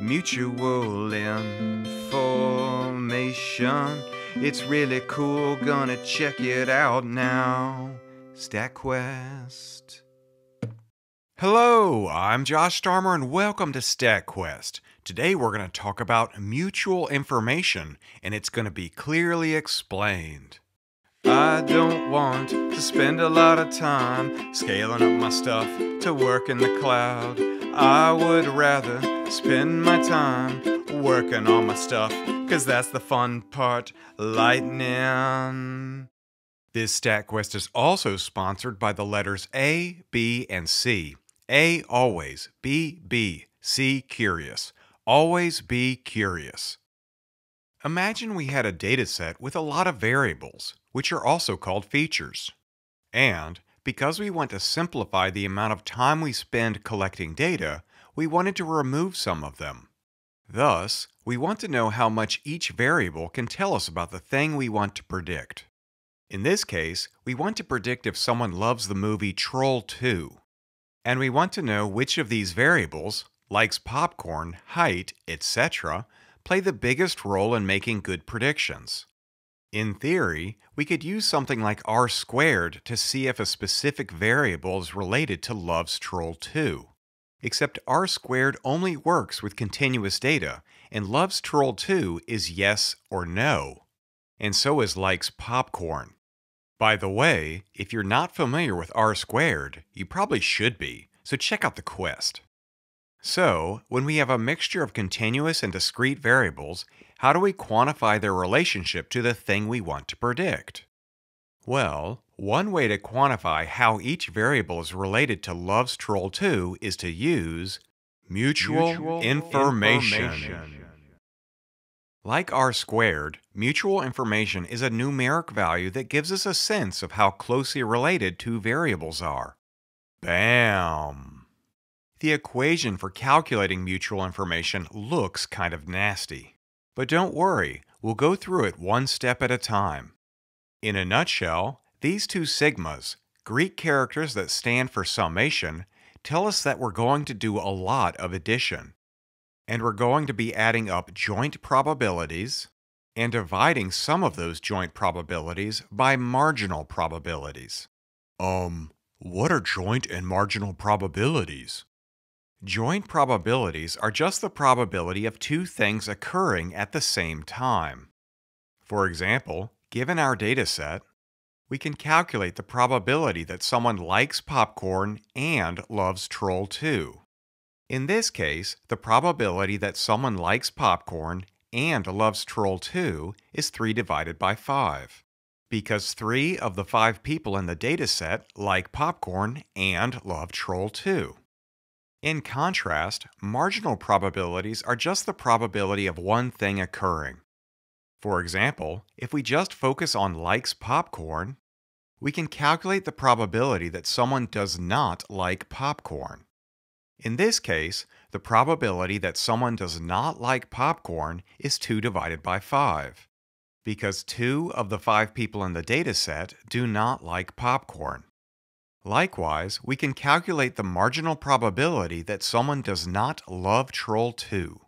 mutual information. It's really cool, gonna check it out now. StatQuest. Hello, I'm Josh Starmer and welcome to StatQuest. Today we're going to talk about mutual information and it's going to be clearly explained. I don't want to spend a lot of time scaling up my stuff to work in the cloud. I would rather spend my time working on my stuff, cause that's the fun part. Lightning. This stat quest is also sponsored by the letters A, B, and C. A, always. B, B. C, curious. Always be curious. Imagine we had a dataset with a lot of variables, which are also called features. And, because we want to simplify the amount of time we spend collecting data, we wanted to remove some of them. Thus, we want to know how much each variable can tell us about the thing we want to predict. In this case, we want to predict if someone loves the movie Troll 2. And we want to know which of these variables, likes popcorn, height, etc., play the biggest role in making good predictions. In theory, we could use something like r squared to see if a specific variable is related to loves Troll 2. Except r squared only works with continuous data, and loves Troll 2 is yes or no. And so is likes popcorn. By the way, if you're not familiar with r squared, you probably should be, so check out the quest. So, when we have a mixture of continuous and discrete variables, how do we quantify their relationship to the thing we want to predict? Well, one way to quantify how each variable is related to Love's Troll 2 is to use mutual, mutual information. information. Like r squared, mutual information is a numeric value that gives us a sense of how closely related two variables are. Bam! The equation for calculating mutual information looks kind of nasty. But don't worry, we'll go through it one step at a time. In a nutshell, these two sigmas, Greek characters that stand for summation, tell us that we're going to do a lot of addition. And we're going to be adding up joint probabilities and dividing some of those joint probabilities by marginal probabilities. Um, what are joint and marginal probabilities? Joint probabilities are just the probability of two things occurring at the same time. For example, given our dataset, we can calculate the probability that someone likes popcorn and loves Troll 2. In this case, the probability that someone likes popcorn and loves Troll 2 is 3 divided by 5, because 3 of the 5 people in the dataset like popcorn and love Troll 2. In contrast, marginal probabilities are just the probability of one thing occurring. For example, if we just focus on likes popcorn, we can calculate the probability that someone does not like popcorn. In this case, the probability that someone does not like popcorn is 2 divided by 5, because 2 of the 5 people in the dataset do not like popcorn. Likewise, we can calculate the marginal probability that someone does not love Troll 2.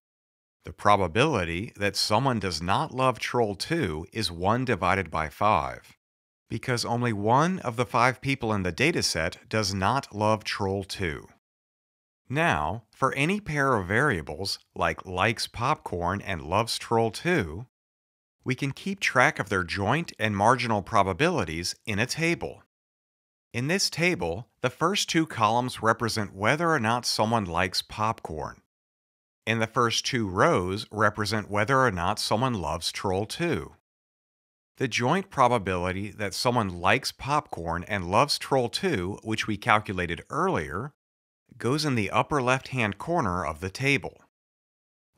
The probability that someone does not love Troll 2 is 1 divided by 5, because only one of the five people in the dataset does not love Troll 2. Now, for any pair of variables, like likes popcorn and loves Troll 2, we can keep track of their joint and marginal probabilities in a table. In this table, the first two columns represent whether or not someone likes popcorn. And the first two rows represent whether or not someone loves Troll 2. The joint probability that someone likes popcorn and loves Troll 2, which we calculated earlier, goes in the upper left-hand corner of the table.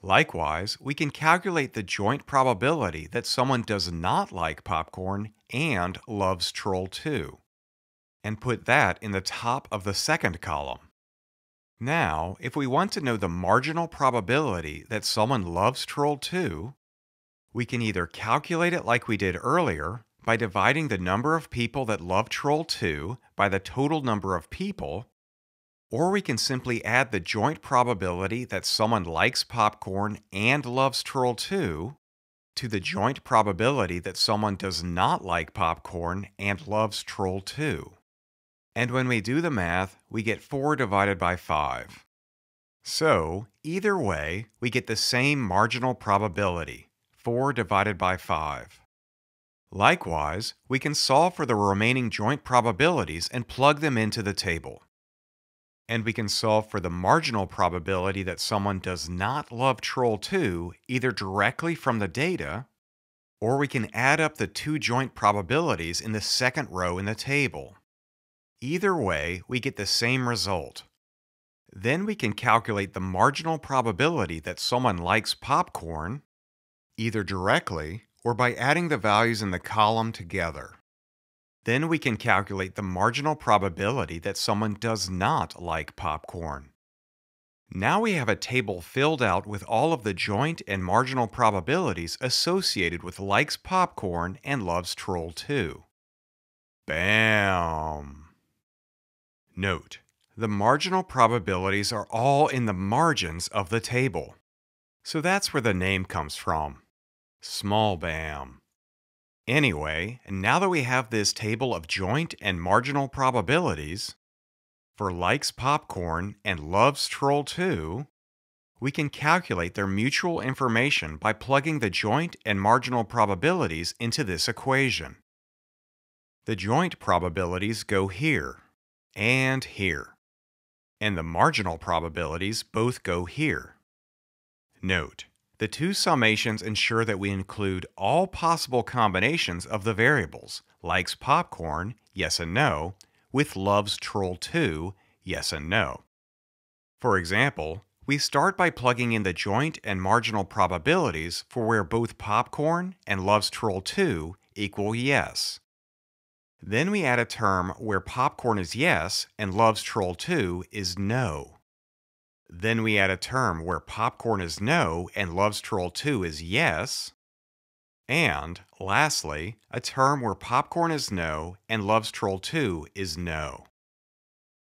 Likewise, we can calculate the joint probability that someone does not like popcorn and loves Troll 2 and put that in the top of the second column. Now, if we want to know the marginal probability that someone loves Troll 2, we can either calculate it like we did earlier by dividing the number of people that love Troll 2 by the total number of people, Or we can simply add the joint probability that someone likes popcorn and loves Troll 2 to the joint probability that someone does not like popcorn and loves Troll 2. And when we do the math, we get 4 divided by 5. So, either way, we get the same marginal probability, 4 divided by 5. Likewise, we can solve for the remaining joint probabilities and plug them into the table. And we can solve for the marginal probability that someone does not love Troll 2 either directly from the data, or we can add up the two joint probabilities in the second row in the table. Either way, we get the same result. Then we can calculate the marginal probability that someone likes popcorn, either directly or by adding the values in the column together. Then we can calculate the marginal probability that someone does not like popcorn. Now we have a table filled out with all of the joint and marginal probabilities associated with likes popcorn and loves Troll 2. Bam! Note, the marginal probabilities are all in the margins of the table. So that's where the name comes from. Small bam. Anyway, now that we have this table of joint and marginal probabilities, for likes popcorn and loves troll 2, we can calculate their mutual information by plugging the joint and marginal probabilities into this equation. The joint probabilities go here and here, and the marginal probabilities both go here. Note, the two summations ensure that we include all possible combinations of the variables, likes popcorn, yes and no, with loves troll 2, yes and no. For example, we start by plugging in the joint and marginal probabilities for where both popcorn and loves troll 2 equal yes. Then we add a term where popcorn is yes and loves troll 2 is no. Then we add a term where popcorn is no and loves troll 2 is yes. And, lastly, a term where popcorn is no and loves troll 2 is no.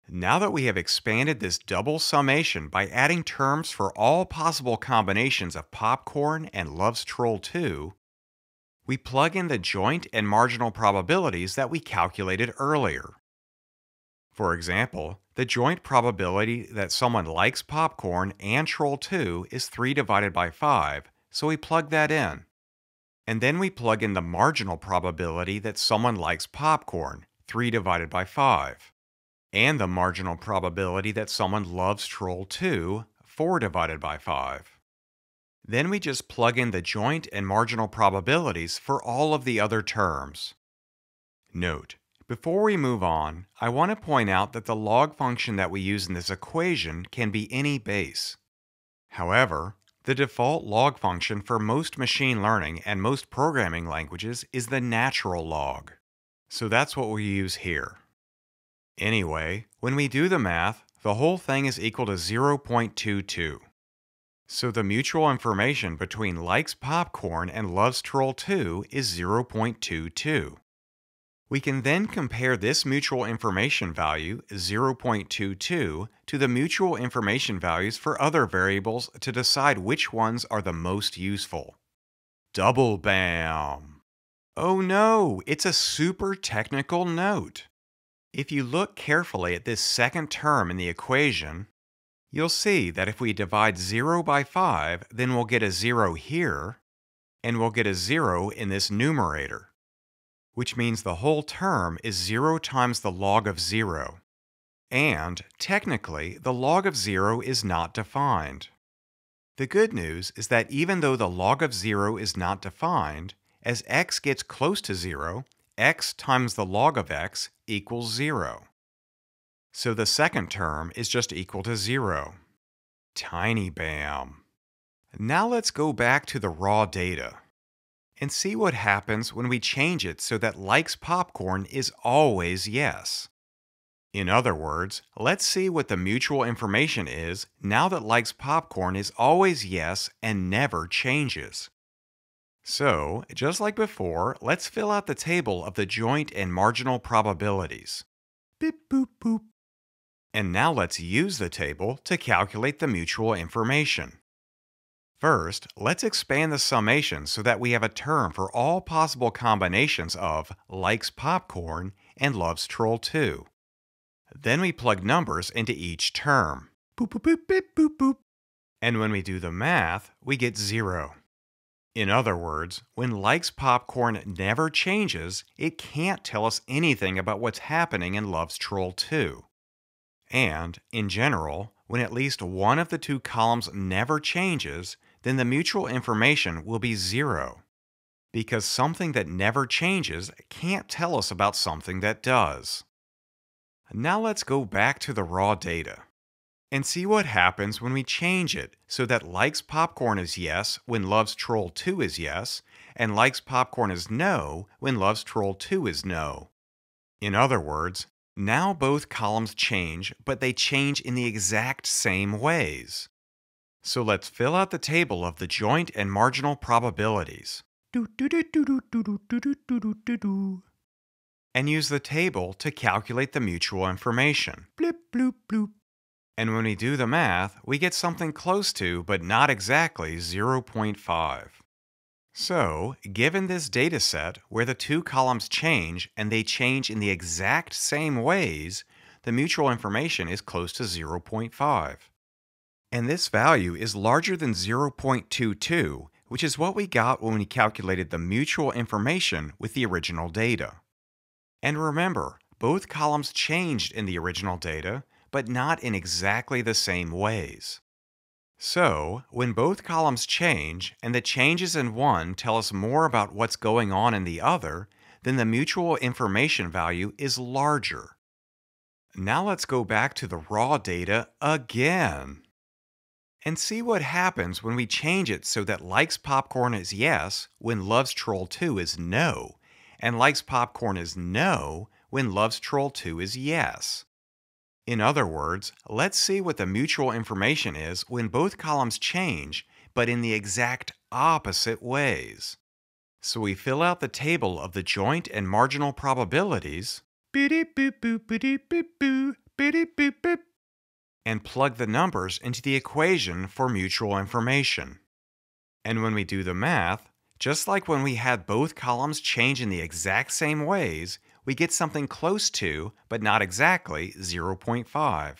Now that we have expanded this double summation by adding terms for all possible combinations of popcorn and loves troll 2, we plug in the joint and marginal probabilities that we calculated earlier. For example, the joint probability that someone likes popcorn and Troll 2 is 3 divided by 5, so we plug that in. And then we plug in the marginal probability that someone likes popcorn, 3 divided by 5. And the marginal probability that someone loves Troll 2, 4 divided by 5. Then we just plug in the joint and marginal probabilities for all of the other terms. Note, before we move on, I want to point out that the log function that we use in this equation can be any base. However, the default log function for most machine learning and most programming languages is the natural log. So that's what we use here. Anyway, when we do the math, the whole thing is equal to 0.22. So the mutual information between likes popcorn and loves troll 2 is 0.22. We can then compare this mutual information value, 0.22, to the mutual information values for other variables to decide which ones are the most useful. Double bam! Oh no, it's a super technical note. If you look carefully at this second term in the equation, you'll see that if we divide 0 by 5, then we'll get a 0 here, and we'll get a 0 in this numerator which means the whole term is 0 times the log of 0. And, technically, the log of 0 is not defined. The good news is that even though the log of 0 is not defined, as x gets close to 0, x times the log of x equals 0. So the second term is just equal to 0. Tiny bam. Now let's go back to the raw data and see what happens when we change it so that likes popcorn is always yes. In other words, let's see what the mutual information is now that likes popcorn is always yes and never changes. So, just like before, let's fill out the table of the joint and marginal probabilities. Beep boop boop. And now let's use the table to calculate the mutual information. First, let's expand the summation so that we have a term for all possible combinations of likes popcorn and loves troll 2. Then we plug numbers into each term. Boop, boop, boop, boop, boop. And when we do the math, we get zero. In other words, when likes popcorn never changes, it can't tell us anything about what's happening in loves troll 2. And, in general, when at least one of the two columns never changes, then the mutual information will be zero. Because something that never changes can't tell us about something that does. Now let's go back to the raw data and see what happens when we change it so that likes popcorn is yes when loves troll 2 is yes, and likes popcorn is no when loves troll 2 is no. In other words, now both columns change, but they change in the exact same ways. So let's fill out the table of the joint and marginal probabilities. And use the table to calculate the mutual information. Blip, bloop, bloop. And when we do the math, we get something close to, but not exactly, 0.5. So, given this data set where the two columns change and they change in the exact same ways, the mutual information is close to 0.5. And this value is larger than 0.22, which is what we got when we calculated the mutual information with the original data. And remember, both columns changed in the original data, but not in exactly the same ways. So, when both columns change and the changes in one tell us more about what's going on in the other, then the mutual information value is larger. Now let's go back to the raw data again and see what happens when we change it so that likes popcorn is yes when loves troll 2 is no, and likes popcorn is no when loves troll 2 is yes. In other words, let's see what the mutual information is when both columns change, but in the exact opposite ways. So we fill out the table of the joint and marginal probabilities and plug the numbers into the equation for mutual information. And when we do the math, just like when we had both columns change in the exact same ways, we get something close to, but not exactly, 0.5.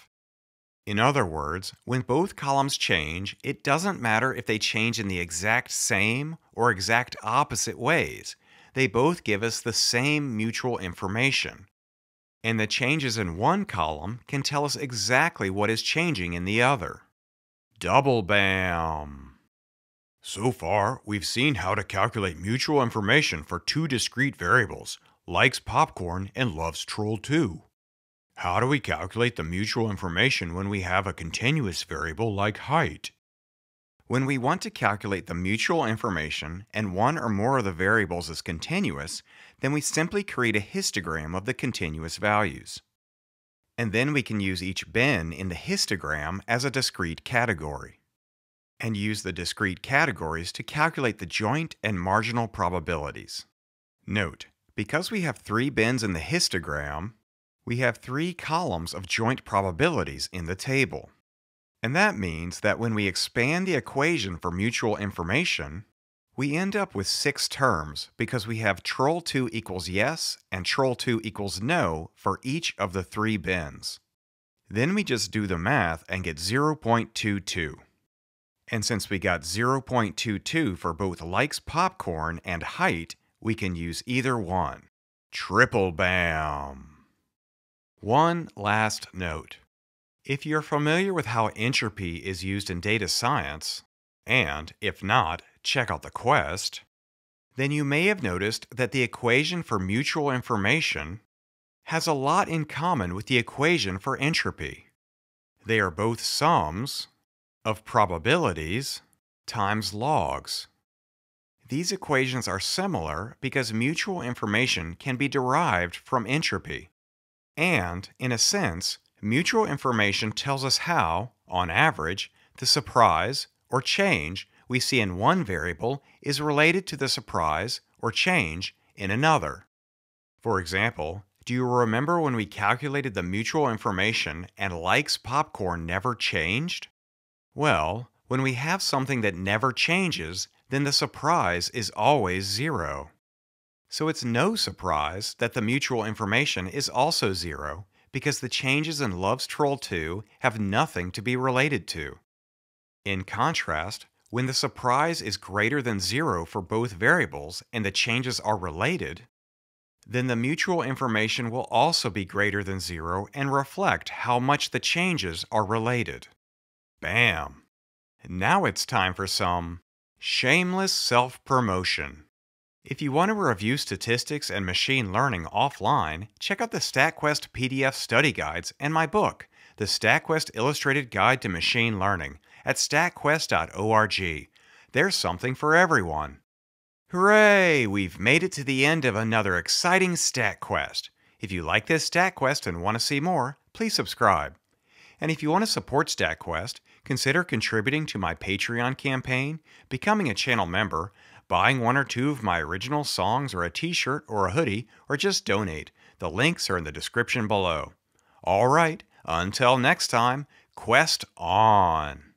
In other words, when both columns change, it doesn't matter if they change in the exact same or exact opposite ways. They both give us the same mutual information. And the changes in one column can tell us exactly what is changing in the other. Double BAM! So far, we've seen how to calculate mutual information for two discrete variables, likes popcorn and loves Troll 2. How do we calculate the mutual information when we have a continuous variable like height? When we want to calculate the mutual information and one or more of the variables is continuous, then we simply create a histogram of the continuous values. And then we can use each bin in the histogram as a discrete category. And use the discrete categories to calculate the joint and marginal probabilities. Note, because we have three bins in the histogram, we have three columns of joint probabilities in the table. And that means that when we expand the equation for mutual information, we end up with six terms because we have troll2 equals yes and troll2 equals no for each of the three bins. Then we just do the math and get 0.22. And since we got 0.22 for both likes popcorn and height, we can use either one. Triple BAM! One last note. If you're familiar with how entropy is used in data science, and if not, check out the quest, then you may have noticed that the equation for mutual information has a lot in common with the equation for entropy. They are both sums of probabilities times logs. These equations are similar because mutual information can be derived from entropy. And, in a sense, mutual information tells us how, on average, the surprise or change we see in one variable is related to the surprise or change in another. For example, Do you remember when we calculated the mutual information and likes popcorn never changed? Well, when we have something that never changes, then the surprise is always zero. So it's no surprise that the mutual information is also zero, because the changes in Love's Troll 2 have nothing to be related to. In contrast, when the surprise is greater than zero for both variables and the changes are related, then the mutual information will also be greater than zero and reflect how much the changes are related. Bam! Now it's time for some shameless self promotion. If you want to review statistics and machine learning offline, check out the StatQuest PDF study guides and my book, The StatQuest Illustrated Guide to Machine Learning, at statquest.org. There's something for everyone. Hooray! We've made it to the end of another exciting StatQuest. If you like this StatQuest and want to see more, please subscribe. And if you want to support StatQuest, consider contributing to my Patreon campaign, becoming a channel member, buying one or two of my original songs or a t-shirt or a hoodie, or just donate. The links are in the description below. All right, until next time, quest on!